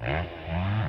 Uh-huh.